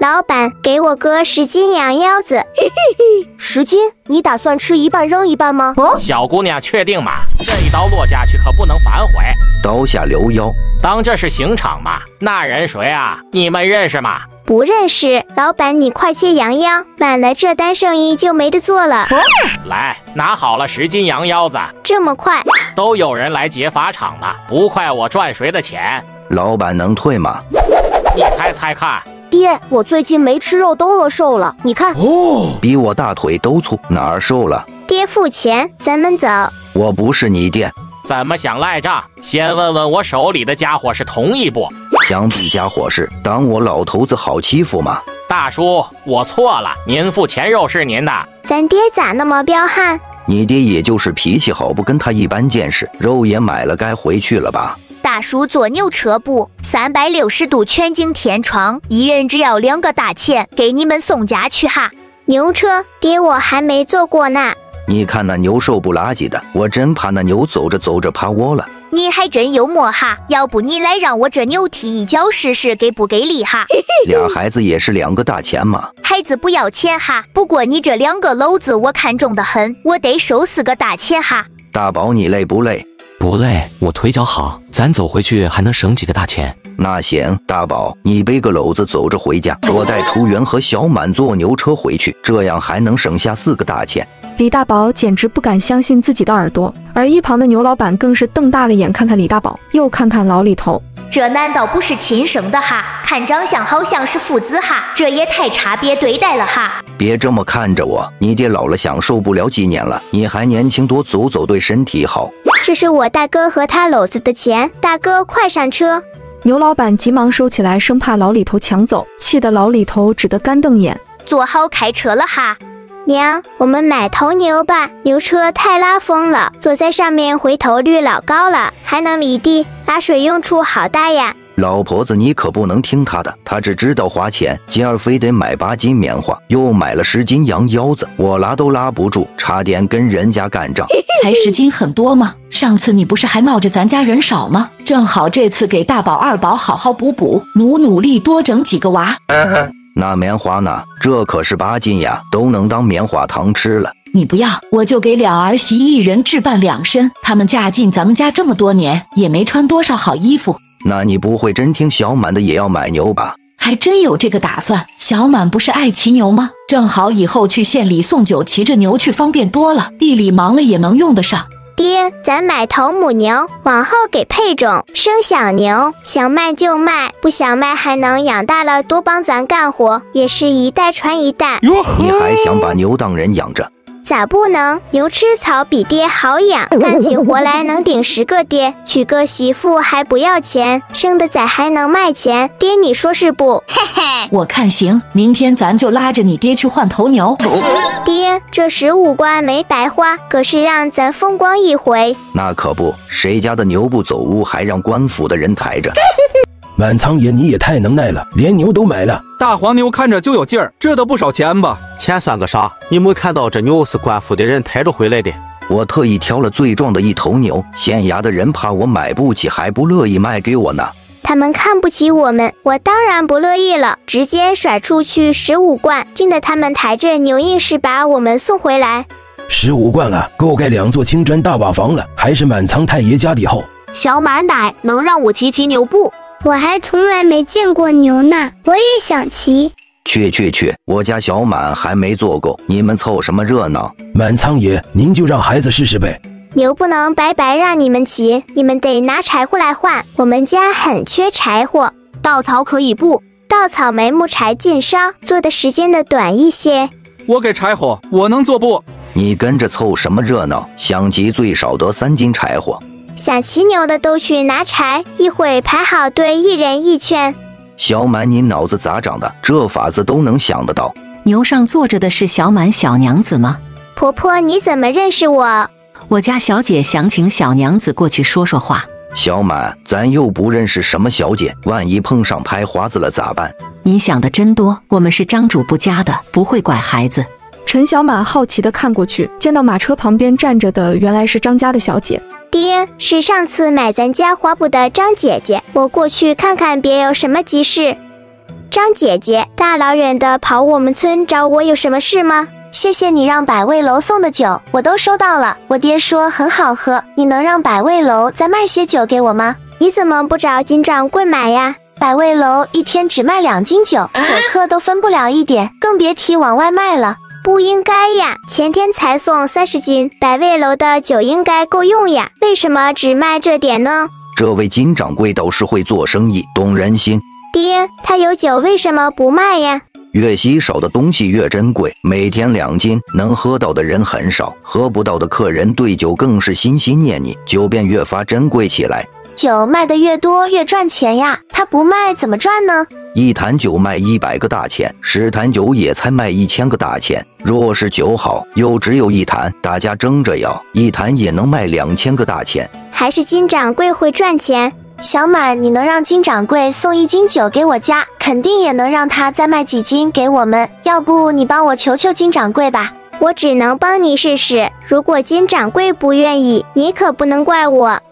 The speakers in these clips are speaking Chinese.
老板，给我个十斤羊腰子。十斤？你打算吃一半扔一半吗？哦小姑娘，确定吗？这一刀落下去可不能反悔。刀下留腰，当这是刑场吗？那人谁啊？你们认识吗？不认识。老板，你快切羊腰，满了这单生意就没得做了。哦来，拿好了十斤羊腰子。这么快？都有人来劫法场了，不快我赚谁的钱？老板能退吗？你猜猜看。爹，我最近没吃肉都饿瘦了，你看。哦，比我大腿都粗，哪儿瘦了？爹付钱，咱们走。我不是你爹。怎么想赖账？先问问我手里的家伙是同意不？想比家伙是，当我老头子好欺负吗？大叔，我错了，您付钱肉是您的。咱爹咋那么彪悍？你爹也就是脾气好，不跟他一般见识。肉也买了，该回去了吧？大叔，左牛车步，三百六十度全景天窗，一人只要两个大钱，给你们送家去哈。牛车，爹我还没坐过呢。你看那牛瘦不拉几的，我真怕那牛走着走着趴窝了。你还真幽默哈，要不你来让我这牛踢一脚试试，给不给力哈？俩孩子也是两个大钱嘛。孩子不要钱哈，不过你这两个篓子我看中的很，我得收四个大钱哈。大宝你累不累？不累，我腿脚好，咱走回去还能省几个大钱。那行，大宝，你背个篓子走着回家，我带楚元和小满坐牛车回去，这样还能省下四个大钱。李大宝简直不敢相信自己的耳朵，而一旁的牛老板更是瞪大了眼，看看李大宝，又看看老李头。这难道不是亲生的哈？看长相好像是父子哈，这也太差别对待了哈！别这么看着我，你爹老了享受不了几年了，你还年轻，多走走对身体好。这是我大哥和他篓子的钱，大哥快上车！牛老板急忙收起来，生怕老李头抢走，气得老李头只得干瞪眼。做好开车了哈，娘，我们买头牛吧，牛车太拉风了，坐在上面回头率老高了，还能犁地，拉水用处好大呀。老婆子，你可不能听他的，他只知道花钱，今儿非得买八斤棉花，又买了十斤羊腰子，我拉都拉不住，差点跟人家干仗。才 十斤很多吗？上次你不是还闹着咱家人少吗？正好这次给大宝、二宝好好补补，努努力多整几个娃。那棉花呢？这可是八斤呀，都能当棉花糖吃了。你不要，我就给两儿媳一人置办两身。他们嫁进咱们家这么多年，也没穿多少好衣服。那你不会真听小满的也要买牛吧？还真有这个打算。小满不是爱骑牛吗？正好以后去县里送酒，骑着牛去方便多了。地里忙了也能用得上。爹，咱买头母牛，往后给配种，生小牛，想卖就卖，不想卖还能养大了多帮咱干活，也是一代传一代。你还想把牛当人养着？咋不能？牛吃草比爹好养，干起活来能顶十个爹。娶个媳妇还不要钱，生的崽还能卖钱。爹，你说是不？嘿嘿，我看行，明天咱就拉着你爹去换头牛。爹，这十五贯没白花，可是让咱风光一回。那可不，谁家的牛不走屋，还让官府的人抬着。满仓爷，你也太能耐了，连牛都买了。大黄牛看着就有劲儿，这得不少钱吧？钱算个啥？你没看到这牛是官府的人抬着回来的？我特意挑了最壮的一头牛，县衙的人怕我买不起，还不乐意卖给我呢。他们看不起我们，我当然不乐意了，直接甩出去十五贯，惊得他们抬着牛硬是把我们送回来。十五贯啊，够盖两座青砖大瓦房了，还是满仓太爷家底厚。小满奶，能让我骑骑牛不？我还从来没见过牛呢，我也想骑。去去去，我家小满还没坐够，你们凑什么热闹？满仓爷，您就让孩子试试呗。牛不能白白让你们骑，你们得拿柴火来换。我们家很缺柴火，稻草可以不？稻草没木柴劲烧，做的时间的短一些。我给柴火，我能做不？你跟着凑什么热闹？想骑最少得三斤柴火。想骑牛的都去拿柴，一会排好队，一人一圈。小满，你脑子咋长的？这法子都能想得到？牛上坐着的是小满小娘子吗？婆婆，你怎么认识我？我家小姐想请小娘子过去说说话。小满，咱又不认识什么小姐，万一碰上拍花子了咋办？你想的真多，我们是张主不家的，不会拐孩子。陈小满好奇地看过去，见到马车旁边站着的原来是张家的小姐。爹，是上次买咱家花布的张姐姐，我过去看看，别有什么急事。张姐姐，大老远的跑我们村找我有什么事吗？谢谢你让百味楼送的酒，我都收到了。我爹说很好喝，你能让百味楼再卖些酒给我吗？你怎么不找金掌柜买呀？百味楼一天只卖两斤酒，酒客都分不了一点，更别提往外卖了。不应该呀，前天才送三十斤，百味楼的酒应该够用呀，为什么只卖这点呢？这位金掌柜倒是会做生意，懂人心。爹，他有酒为什么不卖呀？越稀少的东西越珍贵，每天两斤，能喝到的人很少，喝不到的客人对酒更是心心念念，酒便越发珍贵起来。酒卖的越多越赚钱呀，他不卖怎么赚呢？一坛酒卖一百个大钱，十坛酒也才卖一千个大钱。若是酒好又只有一坛，大家争着要，一坛也能卖两千个大钱。还是金掌柜会赚钱。小满，你能让金掌柜送一斤酒给我家，肯定也能让他再卖几斤给我们。要不你帮我求求金掌柜吧？我只能帮你试试。如果金掌柜不愿意，你可不能怪我。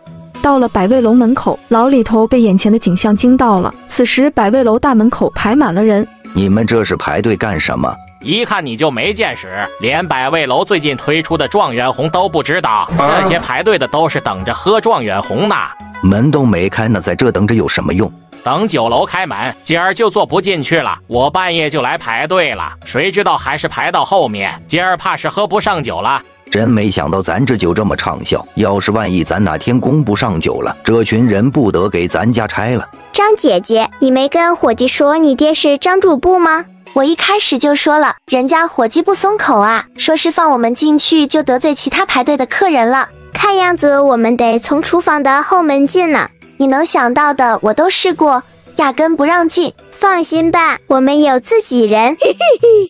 到了百味楼门口，老李头被眼前的景象惊到了。此时，百味楼大门口排满了人。你们这是排队干什么？一看你就没见识，连百味楼最近推出的状元红都不知道。这些排队的都是等着喝状元红呢。门都没开呢，在这等着有什么用？等酒楼开门，今儿就坐不进去了。我半夜就来排队了，谁知道还是排到后面，今儿怕是喝不上酒了。真没想到咱这酒这么畅销，要是万一咱哪天供不上酒了，这群人不得给咱家拆了。张姐姐，你没跟伙计说你爹是张主簿吗？我一开始就说了，人家伙计不松口啊，说是放我们进去就得罪其他排队的客人了。看样子我们得从厨房的后门进呢。你能想到的我都试过，压根不让进。放心吧，我们有自己人。